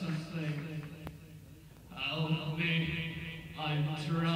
something. Help me. I'm drowning.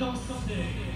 Danser. Est-ce que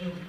heureux